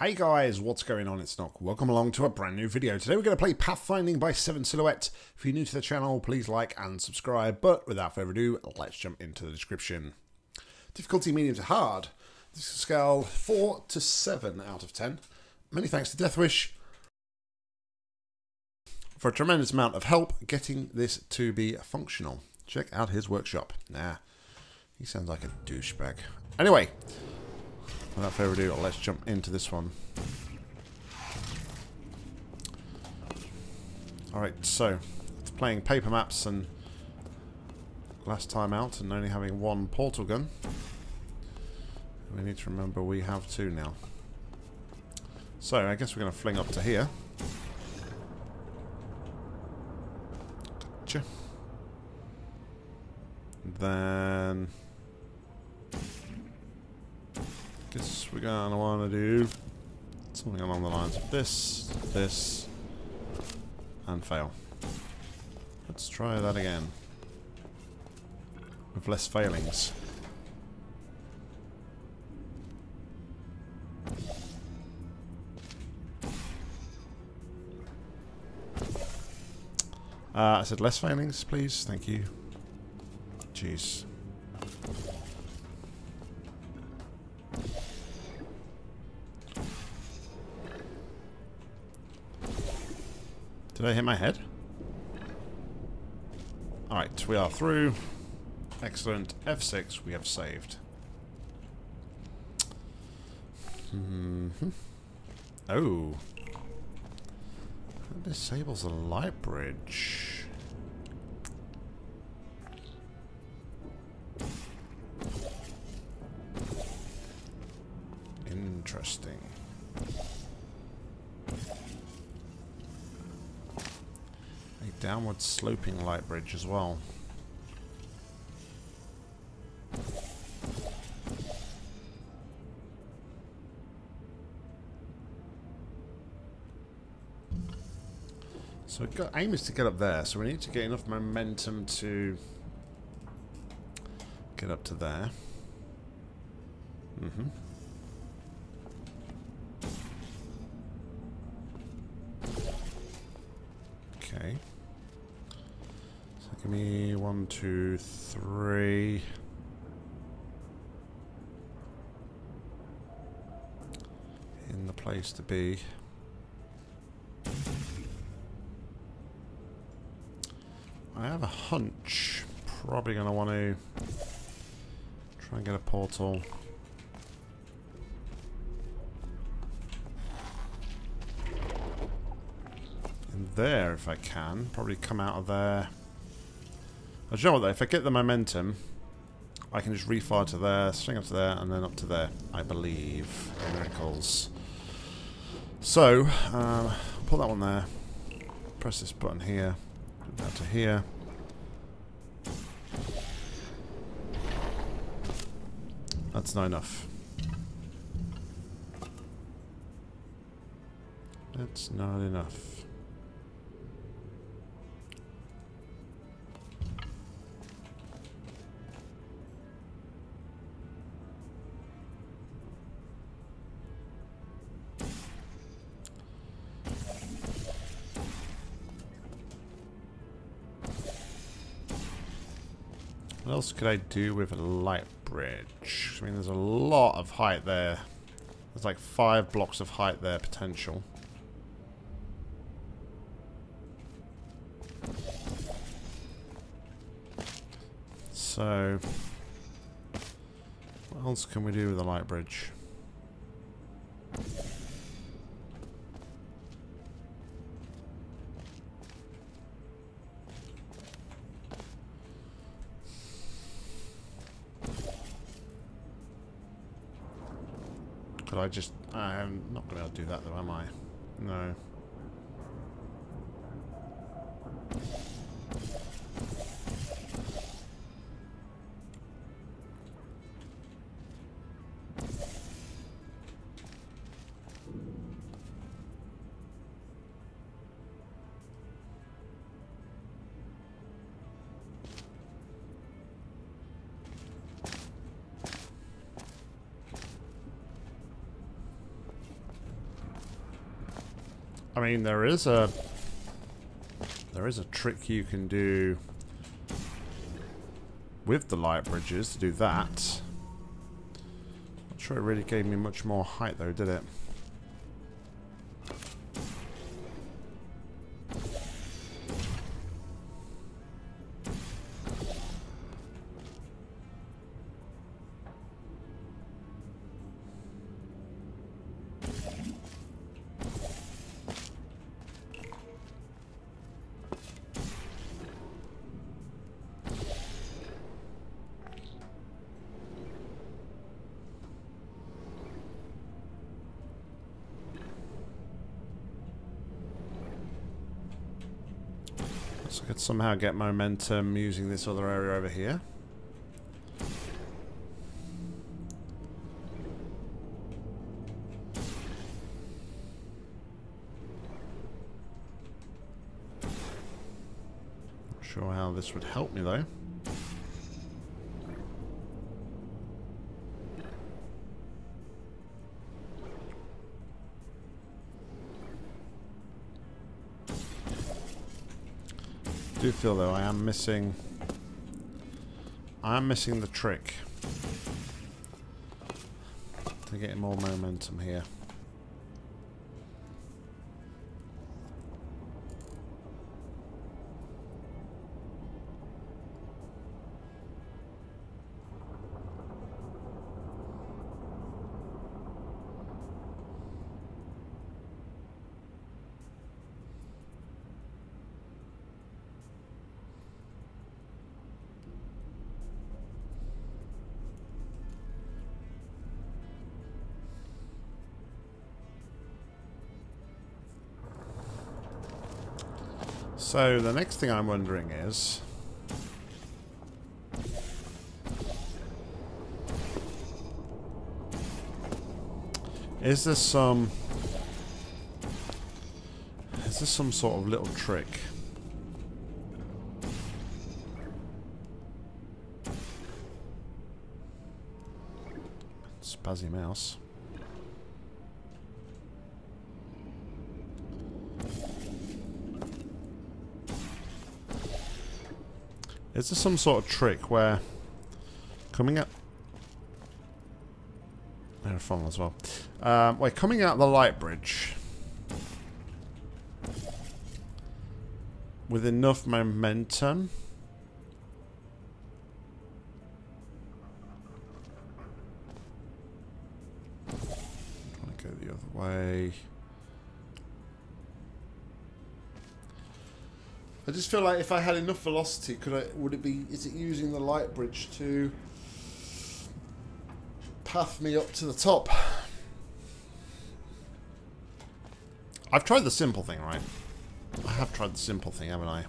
Hey guys, what's going on? It's Nock. Welcome along to a brand new video. Today we're going to play Pathfinding by SevenSilhouette. If you're new to the channel, please like and subscribe. But without further ado, let's jump into the description. Difficulty medium to hard. This is a scale 4 to 7 out of 10. Many thanks to Deathwish for a tremendous amount of help getting this to be functional. Check out his workshop. Nah, he sounds like a douchebag. Anyway, without further ado, let's jump into this one. Alright, so, it's playing paper maps and last time out and only having one portal gun. We need to remember we have two now. So, I guess we're going to fling up to here. Gotcha. Then... We're gonna want to do something along the lines of this, this, and fail. Let's try that again. With less failings. Uh, I said less failings, please. Thank you. Jeez. Did I hit my head? Alright, we are through. Excellent. F6, we have saved. Mm -hmm. Oh. That disables the light bridge. Downward sloping light bridge as well. So got, aim is to get up there, so we need to get enough momentum to get up to there. Mm-hmm. Give me one, two, three. In the place to be. I have a hunch. Probably going to want to try and get a portal. In there, if I can. Probably come out of there. You know what though, if I get the momentum, I can just refire to there, swing up to there, and then up to there, I believe. Miracles. So, uh, put that one there. Press this button here. Put that to here. That's not enough. That's not enough. Else could I do with a light bridge? I mean, there's a lot of height there. There's like five blocks of height there potential. So, what else can we do with a light bridge? Do that though, am I? No. I mean, there is a... There is a trick you can do with the light bridges to do that. Not sure it really gave me much more height though, did it? So I could somehow get momentum using this other area over here. Not sure how this would help me though. Do feel though I am missing I am missing the trick to get more momentum here. So the next thing I'm wondering is... Is this some... Is this some sort of little trick? Spazzy mouse. Is there some sort of trick where coming up and a funnel as well. Um, we're coming out the light bridge with enough momentum. To go the other way. I just feel like if I had enough velocity, could I? Would it be? Is it using the light bridge to path me up to the top? I've tried the simple thing, right? I have tried the simple thing, haven't I?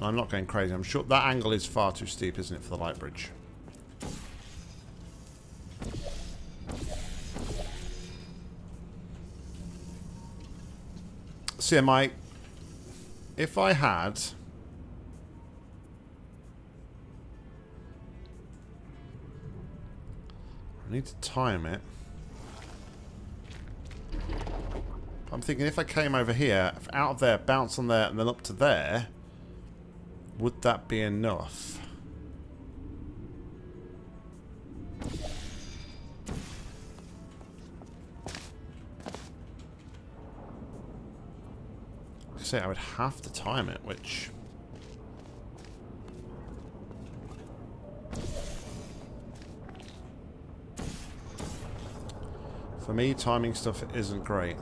I'm not going crazy. I'm sure that angle is far too steep, isn't it, for the light bridge? See, my if I had... I need to time it. I'm thinking if I came over here, out of there, bounce on there, and then up to there, would that be enough? Say I would have to time it, which... For me, timing stuff isn't great.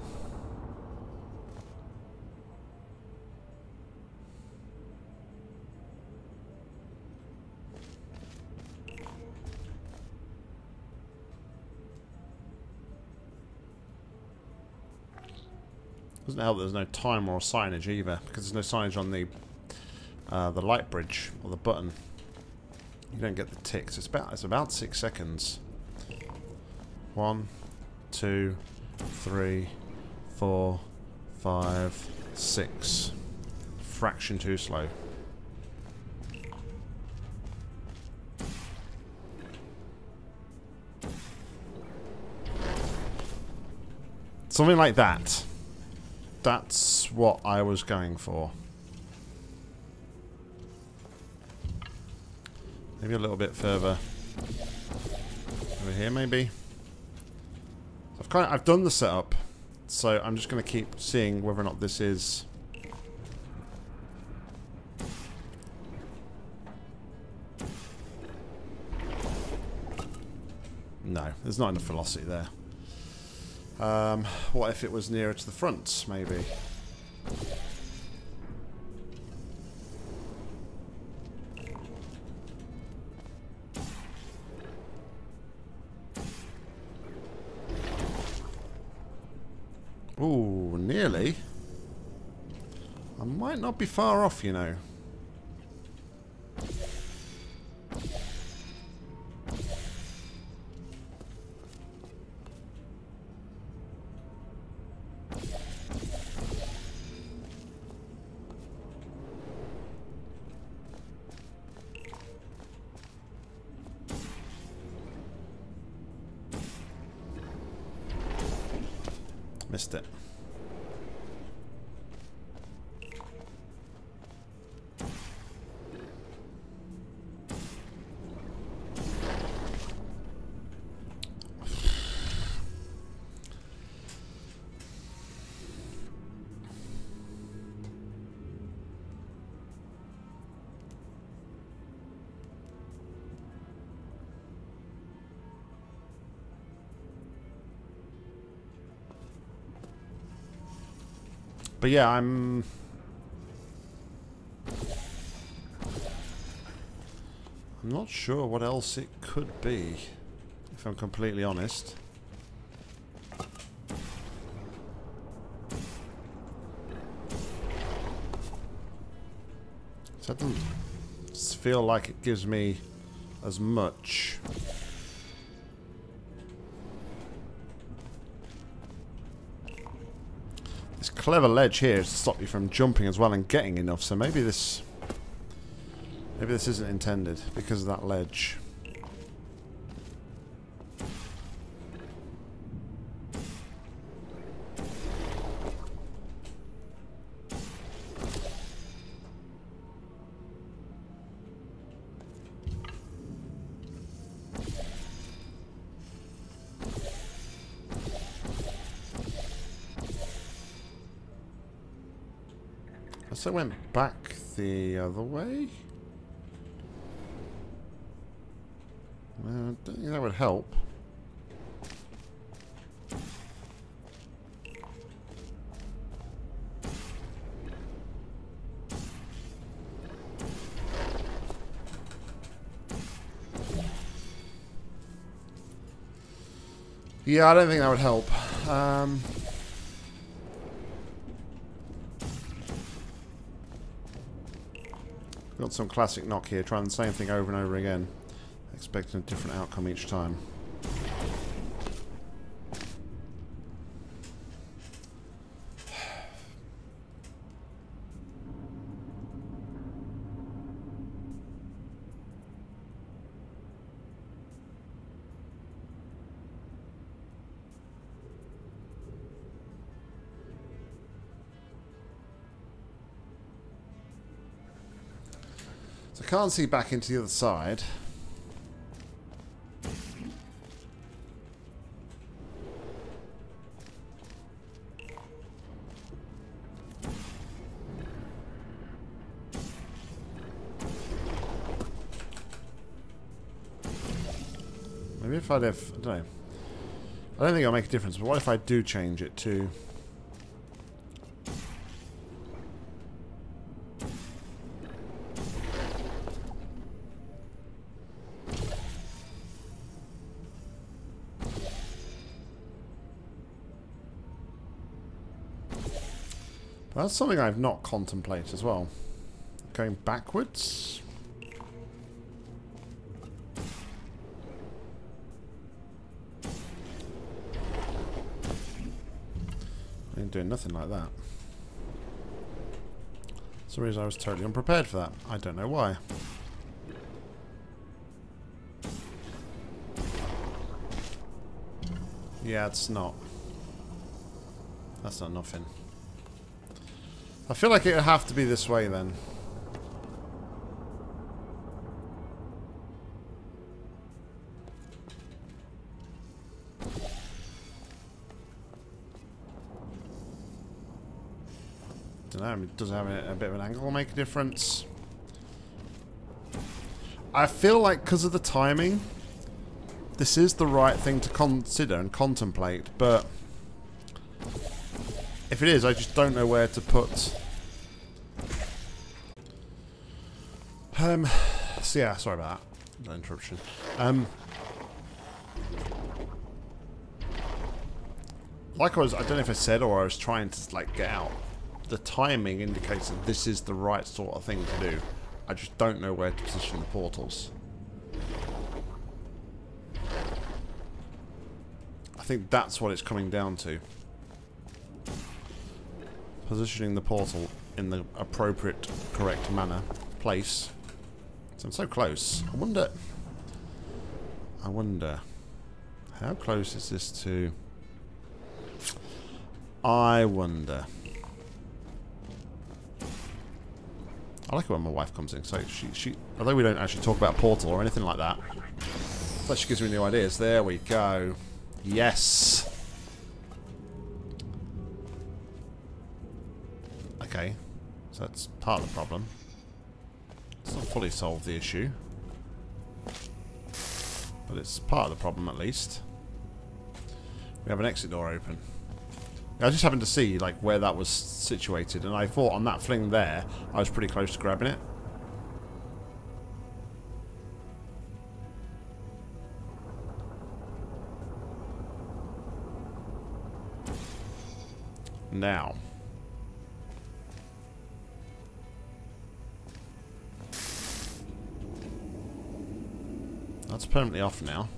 Doesn't help there's no time or signage either, because there's no signage on the uh, the light bridge or the button. You don't get the ticks. It's about it's about six seconds. One, two, three, four, five, six. Fraction too slow. Something like that. That's what I was going for. Maybe a little bit further. Over here, maybe. I've kind of, I've done the setup, so I'm just going to keep seeing whether or not this is No, there's not enough velocity there. Um, what if it was nearer to the front, maybe? Ooh, nearly. I might not be far off, you know. Missed it. But yeah, I'm... I'm not sure what else it could be, if I'm completely honest. It doesn't feel like it gives me as much. Clever ledge here to stop you from jumping as well and getting enough. So maybe this... Maybe this isn't intended because of that ledge. So I went back the other way? Well, I don't think that would help. Yeah, I don't think that would help. Um, Got some classic Nock here, trying the same thing over and over again, expecting a different outcome each time. So I can't see back into the other side. Maybe if I'd have, I don't know. I don't think it'll make a difference, but what if I do change it to That's something I've not contemplated as well. Going backwards? I ain't doing nothing like that. Some reason I was totally unprepared for that. I don't know why. Yeah, it's not. That's not nothing. I feel like it would have to be this way then. Don't know, does having a bit of an angle make a difference? I feel like because of the timing, this is the right thing to consider and contemplate, but if it is, I just don't know where to put... Um, so yeah, sorry about that, that interruption. Um, like I was, I don't know if I said or I was trying to like get out. The timing indicates that this is the right sort of thing to do. I just don't know where to position the portals. I think that's what it's coming down to. Positioning the portal in the appropriate, correct manner, place. So I'm so close. I wonder... I wonder... How close is this to... I wonder... I like it when my wife comes in. So she, she, although we don't actually talk about Portal or anything like that, but she gives me new ideas. There we go. Yes. So that's part of the problem. It's not fully solved the issue, but it's part of the problem at least. We have an exit door open. I just happened to see like where that was situated, and I thought on that fling there, I was pretty close to grabbing it. Now. That's permanently off now.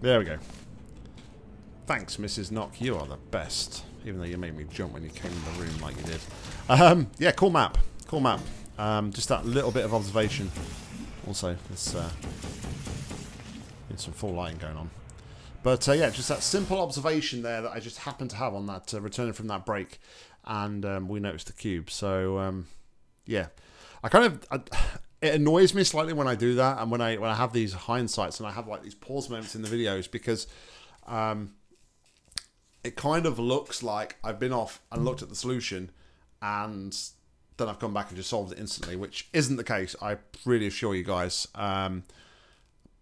There we go. Thanks, Mrs. Nock. You are the best. Even though you made me jump when you came in the room like you did. Um, yeah, cool map. Cool map. Um, just that little bit of observation. Also, there's, uh, some full lighting going on. But uh, yeah, just that simple observation there that I just happened to have on that uh, returning from that break, and um, we noticed the cube. So um, yeah, I kind of I, it annoys me slightly when I do that and when I when I have these hindsights and I have like these pause moments in the videos because um, it kind of looks like I've been off and looked at the solution and then I've come back and just solved it instantly, which isn't the case. I really assure you guys. Um,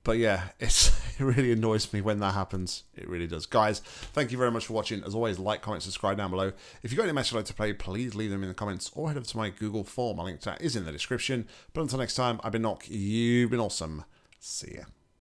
but yeah, it's it really annoys me when that happens. It really does. Guys, thank you very much for watching. As always, like, comment, subscribe down below. If you've got any message you'd like to play, please leave them in the comments or head over to my Google form. My link to that is in the description. But until next time, I've been Nock. You've been awesome. See ya.